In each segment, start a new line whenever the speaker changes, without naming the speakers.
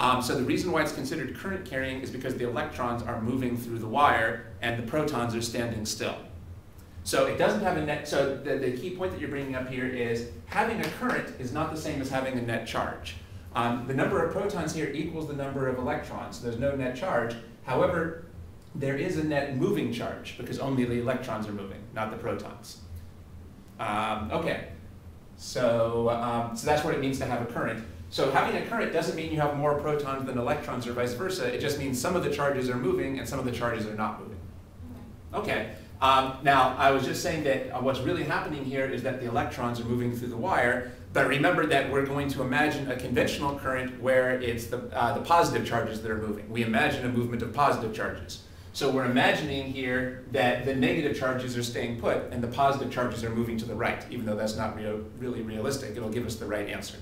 Um, so the reason why it's considered current carrying is because the electrons are moving through the wire and the protons are standing still. So it doesn't have a net, so the, the key point that you're bringing up here is having a current is not the same as having a net charge. Um, the number of protons here equals the number of electrons. so There's no net charge. However, there is a net moving charge because only the electrons are moving, not the protons. Um, okay, so, um, so that's what it means to have a current. So having a current doesn't mean you have more protons than electrons or vice versa. It just means some of the charges are moving and some of the charges are not moving. Okay. Um, now, I was just saying that uh, what's really happening here is that the electrons are moving through the wire, but remember that we're going to imagine a conventional current where it's the, uh, the positive charges that are moving. We imagine a movement of positive charges. So we're imagining here that the negative charges are staying put and the positive charges are moving to the right, even though that's not real, really realistic. It'll give us the right answer.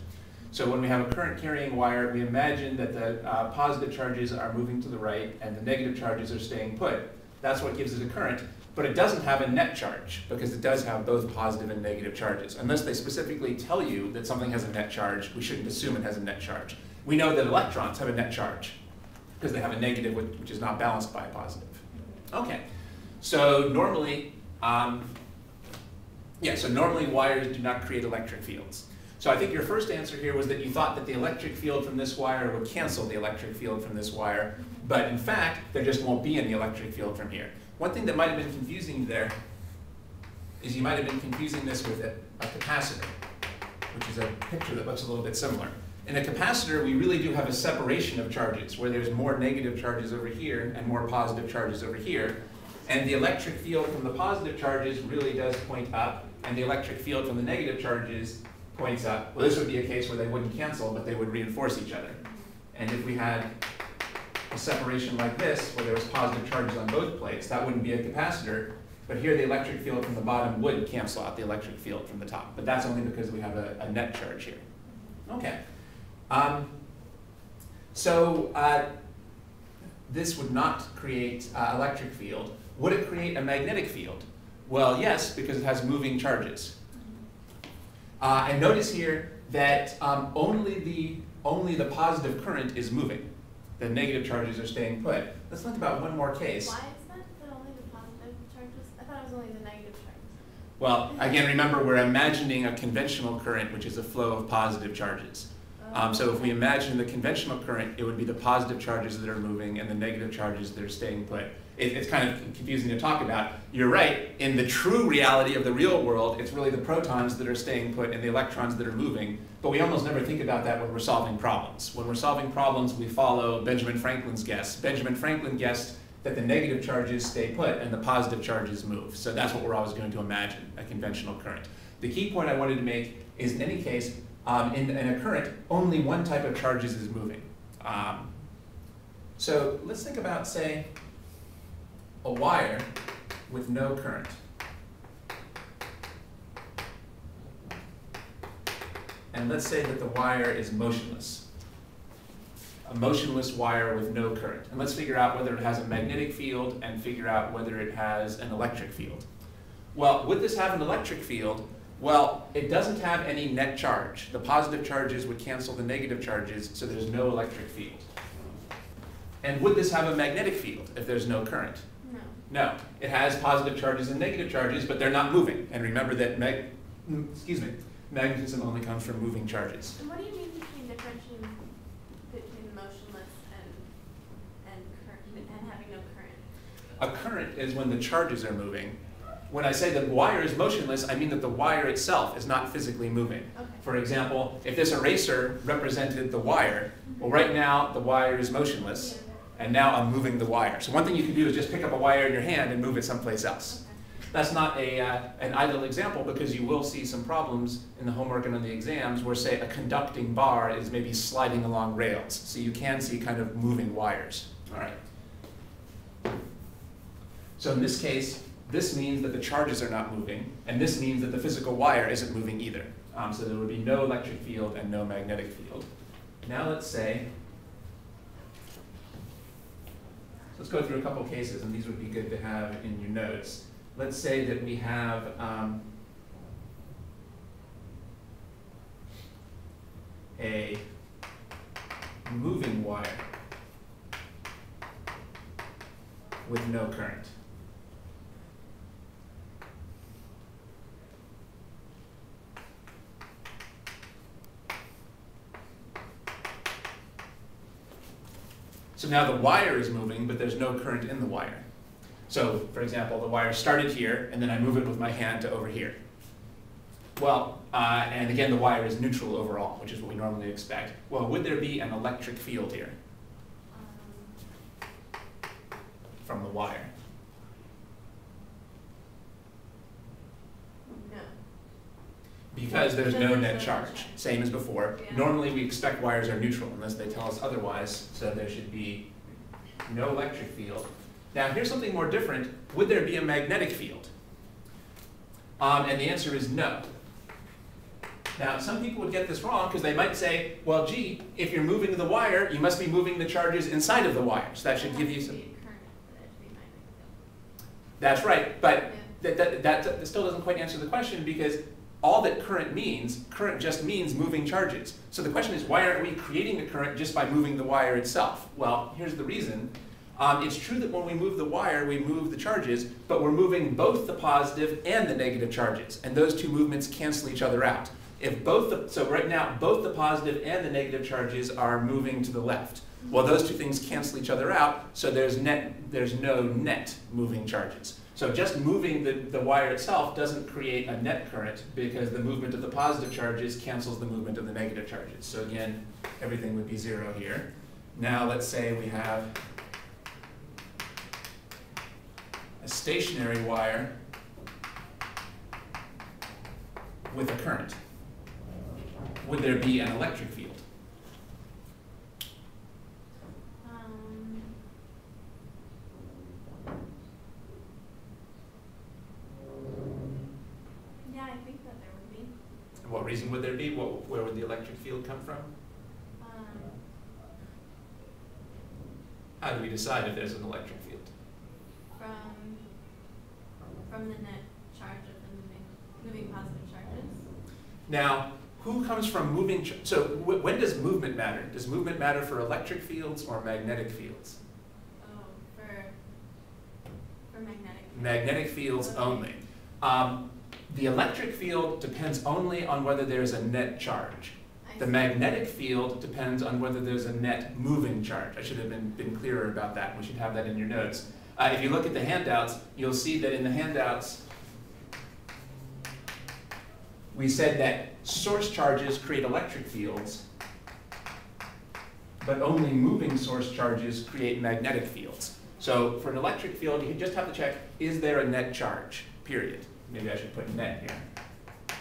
So when we have a current carrying wire, we imagine that the uh, positive charges are moving to the right and the negative charges are staying put. That's what gives it a current. But it doesn't have a net charge because it does have both positive and negative charges. Unless they specifically tell you that something has a net charge, we shouldn't assume it has a net charge. We know that electrons have a net charge because they have a negative which is not balanced by a positive. Okay, so normally, um, yeah, so normally wires do not create electric fields. So I think your first answer here was that you thought that the electric field from this wire would cancel the electric field from this wire, but in fact, there just won't be any electric field from here. One thing that might have been confusing there is you might have been confusing this with a, a capacitor, which is a picture that looks a little bit similar. In a capacitor, we really do have a separation of charges, where there's more negative charges over here and more positive charges over here. And the electric field from the positive charges really does point up, and the electric field from the negative charges points up. Well, this would be a case where they wouldn't cancel, but they would reinforce each other. And if we had a separation like this, where there was positive charges on both plates, that wouldn't be a capacitor. But here the electric field from the bottom would cancel out the electric field from the top. But that's only because we have a, a net charge here. Okay. Um, so uh, this would not create uh, electric field. Would it create a magnetic field? Well, yes, because it has moving charges. Uh, and notice here that um, only, the, only the positive current is moving. The negative charges are staying put. Let's think about one more case.
Why is that, that only the positive charges? I thought it was only the negative charges.
Well, again, remember we're imagining a conventional current, which is a flow of positive charges. Um, so if we imagine the conventional current, it would be the positive charges that are moving and the negative charges that are staying put. It, it's kind of confusing to talk about. You're right, in the true reality of the real world, it's really the protons that are staying put and the electrons that are moving, but we almost never think about that when we're solving problems. When we're solving problems, we follow Benjamin Franklin's guess. Benjamin Franklin guessed that the negative charges stay put and the positive charges move. So that's what we're always going to imagine, a conventional current. The key point I wanted to make is in any case, um, in, in, a current, only one type of charges is moving. Um, so let's think about, say, a wire with no current. And let's say that the wire is motionless. A motionless wire with no current. And let's figure out whether it has a magnetic field and figure out whether it has an electric field. Well, would this have an electric field? Well, it doesn't have any net charge. The positive charges would cancel the negative charges, so there's no electric field. And would this have a magnetic field if there's no current?
No.
It has positive charges and negative charges, but they're not moving. And remember that mag mm, excuse me, magnetism only comes from moving charges.
And what do you mean between differentiating between motionless and and current and having no current?
A current is when the charges are moving, when I say the wire is motionless, I mean that the wire itself is not physically moving.
Okay.
For example, if this eraser represented the wire, well right now the wire is motionless, and now I'm moving the wire. So one thing you can do is just pick up a wire in your hand and move it someplace else. That's not a, uh, an idle example because you will see some problems in the homework and on the exams where say a conducting bar is maybe sliding along rails. So you can see kind of moving wires. All right. So in this case, this means that the charges are not moving, and this means that the physical wire isn't moving either. Um, so there would be no electric field and no magnetic field. Now let's say, let's go through a couple cases, and these would be good to have in your notes. Let's say that we have um, a moving wire with no current. So now the wire is moving, but there's no current in the wire. So, for example, the wire started here, and then I move it with my hand to over here. Well, uh, and again, the wire is neutral overall, which is what we normally expect. Well, would there be an electric field here from the wire?
no.
Because there's no net charge. same as before. Normally, we expect wires are neutral unless they tell us otherwise, so there should be no electric field. Now, here's something more different. Would there be a magnetic field? Um, and the answer is no. Now, some people would get this wrong because they might say, well, gee, if you're moving the wire, you must be moving the charges inside of the wire. So that should give you some.
current for there to be magnetic
That's right, but that, that, that, that still doesn't quite answer the question because all that current means, current just means moving charges. So the question is, why aren't we creating a current just by moving the wire itself? Well, here's the reason. Um, it's true that when we move the wire, we move the charges, but we're moving both the positive and the negative charges, and those two movements cancel each other out. If both the, so right now, both the positive and the negative charges are moving to the left. Well, those two things cancel each other out, so there's net, there's no net moving charges. So just moving the, the wire itself doesn't create a net current because the movement of the positive charges cancels the movement of the negative charges. So again, everything would be zero here. Now let's say we have a stationary wire with a current. Would there be an electric field?
Um, yeah, I think that there would be.
Would there be? What, where would the electric field come from?
Um,
How do we decide if there's an electric field?
from, from the net charge of the moving, moving positive charges.
Now, who comes from moving, so wh- when does movement matter? Does movement matter for electric fields or magnetic fields?
Oh, for, for magnetic.
Magnetic fields
Okay.
only. Um, the electric field depends only on whether there's a net charge. The magnetic field depends on whether there's a net moving charge. I should have been, been clearer about that. We should have that in your notes. Uh, if you look at the handouts, you'll see that in the handouts, we said that source charges create electric fields, but only moving source charges create magnetic fields. So for an electric field, you just have to check, is there a net charge, period. Maybe I should put net here.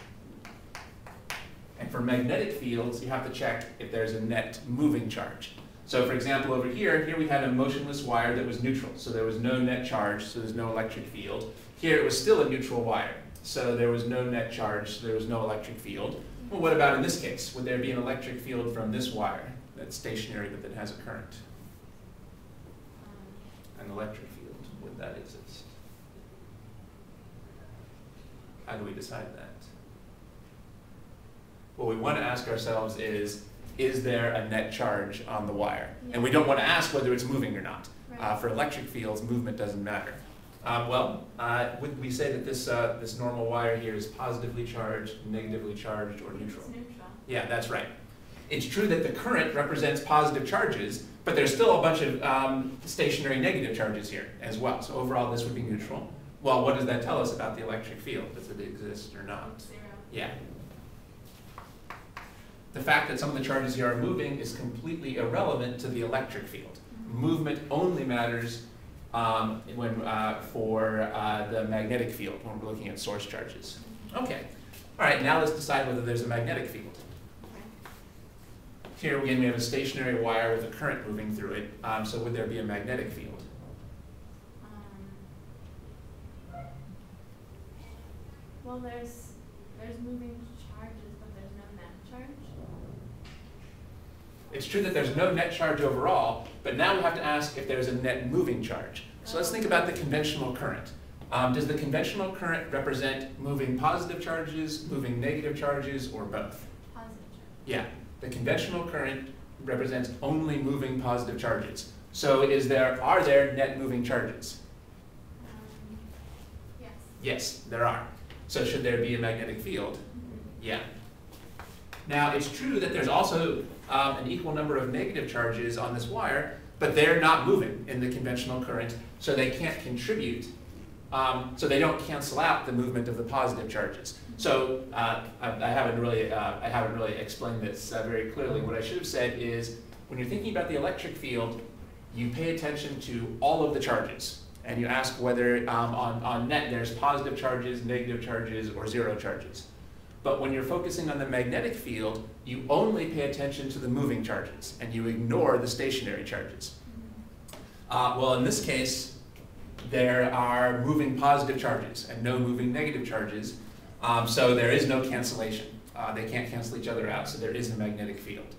And for magnetic fields, you have to check if there's a net moving charge. So for example, over here, here we had a motionless wire that was neutral, so there was no net charge, so there's no electric field. Here it was still a neutral wire, so there was no net charge, so there was no electric field. Well, what about in this case? Would there be an electric field from this wire that's stationary but that has a current? An electric field, would that exist? How do we decide that? What we want to ask ourselves is, is there a net charge on the wire? And we don't want to ask whether it's moving or not. Uh, for electric fields, movement doesn't matter. Uh, well, uh, would we say that this, uh, this normal wire here is positively charged, negatively charged, or neutral?
It's neutral.
Yeah, that's right. It's true that the current represents positive charges, but there's still a bunch of um, stationary negative charges here as well. So overall, this would be neutral. Well, what does that tell us about the electric field? Does it exist or not?
Zero.
Yeah. The fact that some of the charges here are moving is completely irrelevant to the electric field. Movement only matters um, when, uh, for uh, the magnetic field when we're looking at source charges. Okay. All right, now let's decide whether there's a magnetic field. Here again, we have a stationary wire with a current moving through it. Um, so would there be a magnetic field?
Um, well, there's, there's moving charges, but there's no net charge.
It's true that there's no net charge overall, but now we have to ask if there's a net moving charge. So let's think about the conventional current. Um, does the conventional current represent moving positive charges, moving negative charges, or both?
Positive.
Yeah, the conventional current represents only moving positive charges. So is there, are there net moving charges?
Um, yes.
Yes, there are. So should there be a magnetic field? Yeah. Now, it's true that there's also um, an equal number of negative charges on this wire, but they're not moving in the conventional current, so they can't contribute. Um, so they don't cancel out the movement of the positive charges. So uh, I, I haven't really, uh, I haven't really explained this uh, very clearly. What I should have said is, when you're thinking about the electric field, you pay attention to all of the charges, and you ask whether um, on, on net there's positive charges, negative charges, or zero charges. But when you're focusing on the magnetic field, you only pay attention to the moving charges, and you ignore the stationary charges. Uh, well, in this case, there are moving positive charges and no moving negative charges, um, so there is no cancellation. Uh, they can't cancel each other out, so there is a magnetic field.